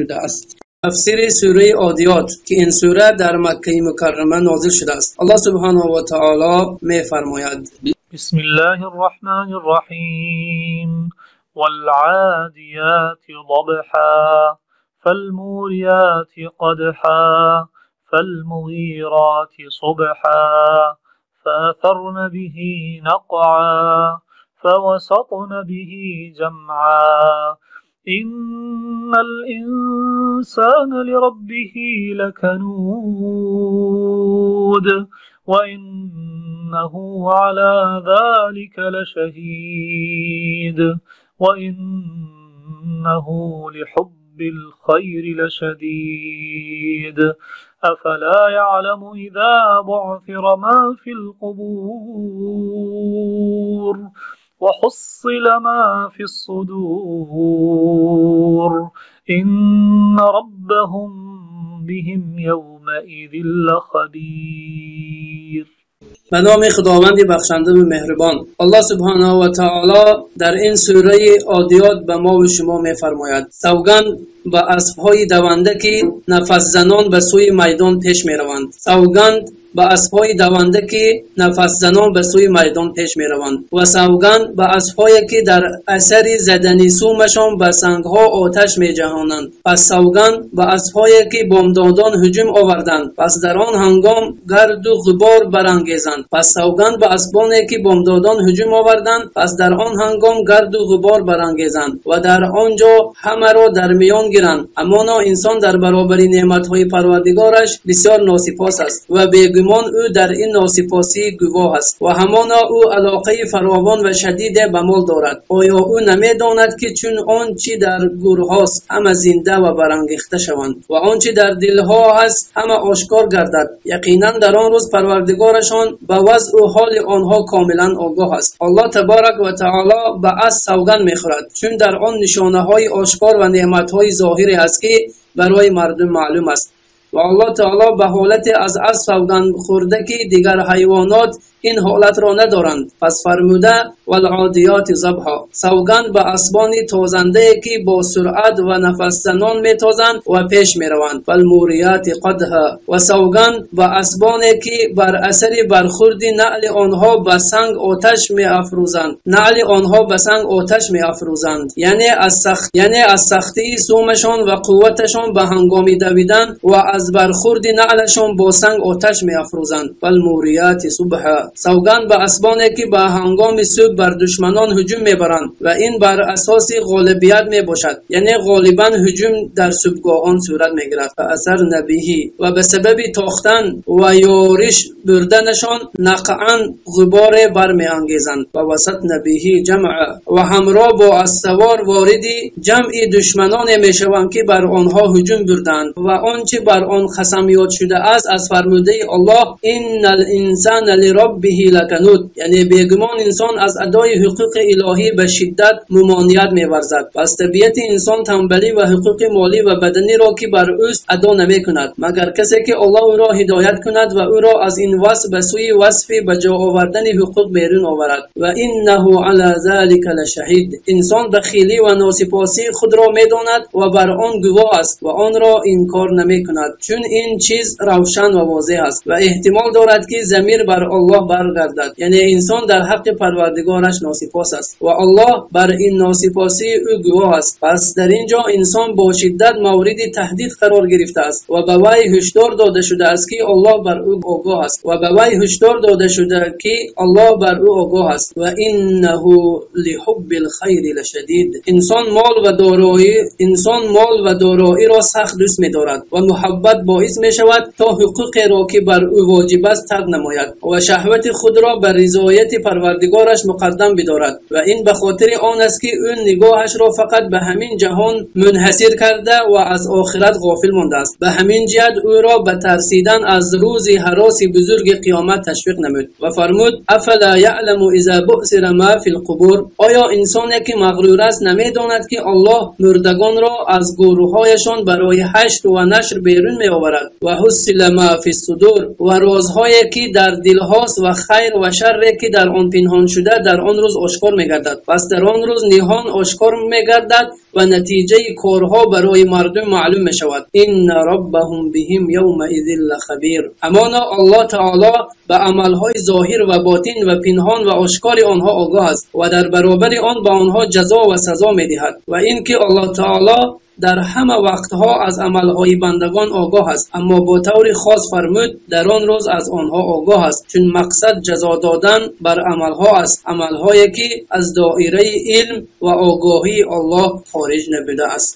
شده است. تفسیر سوره عادیات که این سوره در مکه مکرمه نازل شده است. الله سبحانه و تعالی می فرماید بسم الله الرحمن الرحیم. والعادیات ضبحا فالموریات قدحا فالمغیرات صبحا فأثرن به نقعا فوسطن به جمعا إن الإنسان لربه لكنود وإنه على ذلك لشهيد وإنه لحب الخير لشديد أفلا يعلم إذا بعثر ما في القبور وحصل ما في الصدور. إن ربهم بهم يومئذ لخبير. به نام خداوند بخشنده و مهربان. الله سبحانه و تعالی در این سوره عادیات به ما و شما میفرماید. سوگند به اسبهای دونده که نفس زنان به سوی میدان پیش میروند. سوگند ба аспҳои даванда ки нафасзанон ба сӯи майдон пеш мераванд ва савганд ба аспҳое ки дар асари задани сумашон ба сангҳо оташ меҷаҳонанд. пас савганд ба аспҳое ки бомдодон ҳуҷум оварданд пас дар он ҳангом гарду ғубор барангезанд. пас савганд ба аспоне ки бомдодон ҳуҷум оварданд пас дар он ҳангом гарду ғубор барангезанд ва дар он ҷо ҳамаро дар миён гиранд. ҳамоно инсон дар баробари неъматҳои парвардигораш бисёр носипос аст ва бегу гумон ӯ дар ин носипосӣ гувоҳ аст ва ҳамона ӯ алоқаи фаровон ва шадиде ба мол дорад. Оё ӯ намедонад ки чун он чи дар гурҳост ҳама зинда ва барангехта шаванд ва он чи дар дилҳо ҳаст ҳама ошкор гардад. Яқинан дар он рӯз парвардигорашон ба вазъу ҳоли онҳо комилан огоҳ аст. Аллоҳ таборак ва таоло ба аз савганд мехӯрад чун дар он нишонаҳои ошкор ва неъматҳои зоҳире аст ки барои мардум маълум аст ва аллоҳ таоло ба ҳолати аз асп савгандхӯрда ки дигар ҳайвонот ин ҳолатро надоранд. Пас фармуда валъодиёти забҳо савганд ба асбони тозандае ки бо суръат ва нафасзанон метозанд ва пеш мераванд. Валмурияти қадҳа ва савганд ба асбоне ки бар асари бархӯрди наъли онҳо ба санг оташ меафрӯзанд. наъли онҳо ба санг оташ меафрӯзанд. Яъне аз сахтии сумашон ва қувваташон ба ҳангоми давидан ва аз бархӯрди наълашон бо санг оташ меафрӯзанд. Валмурияти субҳа савганд ба асбоне ки ба ҳангоми субҳ бар душманон ҳуҷум мебаранд ва ин бар асоси ғолибият мебошад. Яъне ғолибан ҳуҷум дар субҳгоҳон сурат мегирад. Ба асар набиҳӣ ва ба сабаби тохтан ва ёриш бурданашон нақъан ғуборе бармеангезанд. Ва васат набиҳӣ ҷамъа ва ҳамроҳ бо ассавор вориди ҷамъи душманоне мешаванд ки бар онҳо ҳуҷум бурданд ва он чи бар он қасамёт шудааст аз фармудаи аллоҳ инна линсана лираббиҳи лакануд яъне бегумон инсон аз адои ҳуқуқи илоҳӣ ба шиддат мумоният меварзад. Пас табиати инсон тамбалӣ ва ҳуқуқи молӣ ва баданиро ки бар ӯст адо намекунад. Магар касе ки аллоҳ ӯро ҳидоят кунад ва ӯро аз ин васф ба сӯи васфи ба ҷо овардани ҳуқуқ берун оварад. Ва иннаҳу ала залика лашаҳид. Инсон бахилӣ ва носипосии худро медонад ва бар он гувоҳ аст ва онро инкор намекунад. Чун ин чиз равшан ва возеҳ аст ва эҳтимол дорад ки замир бар аллоҳ баргардад. Яъне инсон дар ҳаққи парвардигораш носипос аст ва аллоҳ бар ин носипосии ӯ гувоҳ аст. Пас дар ин ҷо инсон бо шиддат мавриди таҳдид қарор гирифтааст ва ба вай ҳушдор дода шудааст ки аллоҳ бар ӯ огоҳ аст ва ба вай ҳушдор дода шуда ки аллоҳ бар ӯ огоҳ аст. Ва иннаҳу лиҳубби лхайри лашадид. Инсон мол ва дороӣ инсон мол ва дороиро сахт дӯст медорад ва муҳаббат боис мешавад то ҳуқуқеро ки бар ӯ воҷиб аст тарк намояд ва шаҳвати худро ба ризояти парвардигораш муқаддам бидорад. Ва ин ба хотири он аст ки ӯ нигоҳашро фақат ба ҳамин ҷаҳон мунҳасир карда ва аз охират ғофил мондааст ба ҳамин ҷиҳат ӯро ба тарсидан аз рӯзи ҳароси бузурги қиёмат ташвиқ намуд ва фармуд афала яъламу иза буъсира ма фи лқубур оё инсоне ки мағрур аст намедонад ки аллоҳ мурдагонро аз гурӯҳҳояшон барои ҳашр ва нашр берун меоварад. Ва ҳуссила ма фи судур ва розҳое ки дар дилҳост ва хайр ва шарре ки дар он пинҳон шуда дар он рӯз ошкор мегардад пас дар он рӯз ниҳон ошкор мегардад ва натиҷаи корҳо барои мардум маълум мешавад. Инна роббаҳум биҳим явмаидин лахабир ҳамона аллоҳ таоло ба амалҳои зоҳир ва ботин ва пинҳон ва ошкори онҳо огоҳ аст ва дар баробари он ба онҳо ҷазо ва сазо медиҳад. Ва ин ки аллоҳ таоло дар ҳама вақтҳо аз амалҳои бандагон огоҳ аст. Аммо бо таври хос фармуд дар он рӯз аз онҳо огоҳ аст чун мақсад ҷазо додан бар амалҳо аст. Амалҳое ки аз доираи илм ва огоҳии аллоҳ хориҷ набудааст